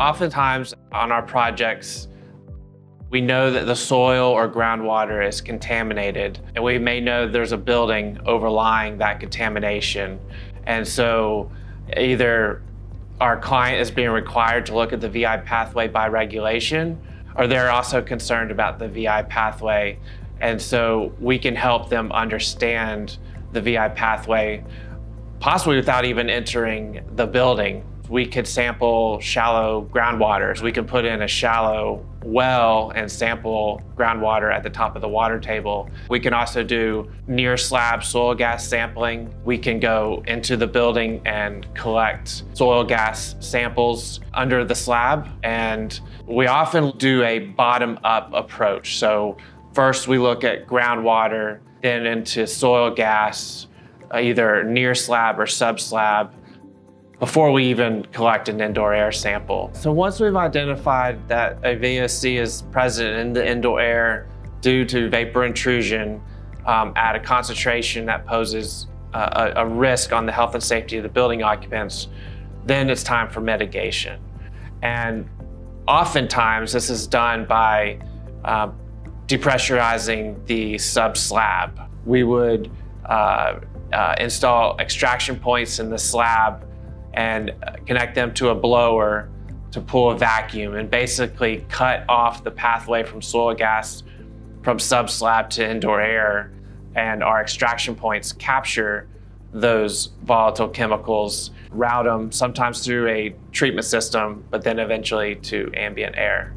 Oftentimes on our projects, we know that the soil or groundwater is contaminated, and we may know there's a building overlying that contamination. And so either our client is being required to look at the VI pathway by regulation, or they're also concerned about the VI pathway. And so we can help them understand the VI pathway, possibly without even entering the building we could sample shallow groundwaters. We could put in a shallow well and sample groundwater at the top of the water table. We can also do near slab soil gas sampling. We can go into the building and collect soil gas samples under the slab. And we often do a bottom up approach. So first we look at groundwater, then into soil gas, uh, either near slab or sub slab before we even collect an indoor air sample. So once we've identified that a VOC is present in the indoor air due to vapor intrusion um, at a concentration that poses a, a, risk on the health and safety of the building occupants, then it's time for mitigation. And oftentimes this is done by uh, depressurizing the sub slab. We would uh, uh, install extraction points in the slab and uh, connect them to a blower to pull a vacuum and basically cut off the pathway from soil gas from subslab to indoor air. And our extraction points capture those volatile chemicals, route them sometimes through a treatment system, but then eventually to ambient air.